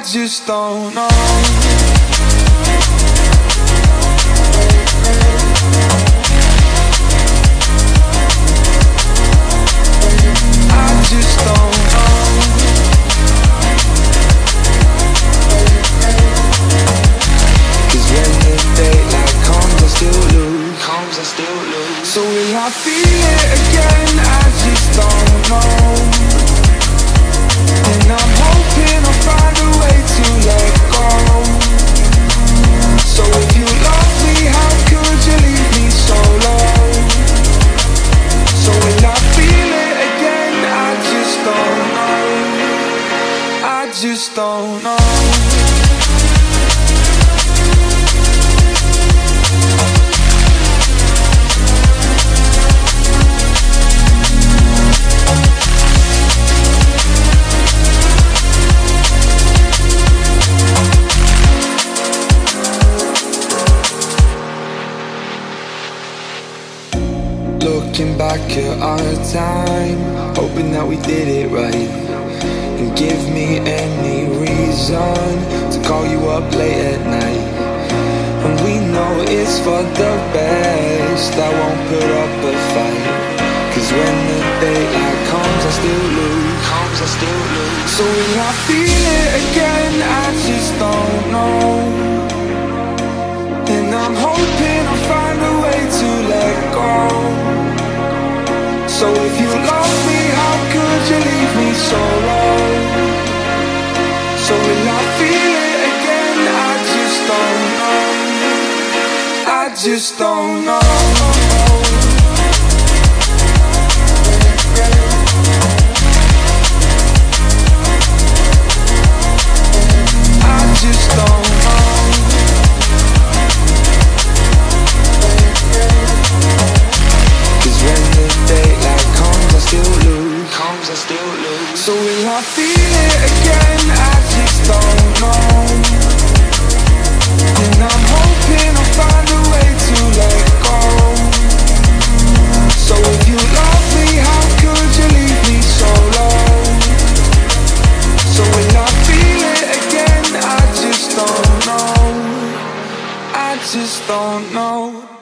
I just don't know. I just don't know. When the daylight comes, I still lose. Comes, I still lose. So I feel it again? I just don't know. Just don't know. Looking back at our time, hoping that we did it right. Give me any reason to call you up late at night. And we know it's for the best, I won't put up a fight. Cause when the daylight comes, I still lose. Comes, I still lose. So will I feel it again? I just don't know. So if you love me, how could you leave me so low? So will I feel it again? I just don't know. I just don't know. I feel it again? I just don't know. And I'm hoping I'll find a way to let go. So if you me, how could you leave me so low? So will I feel it again? I just don't know. I just don't know.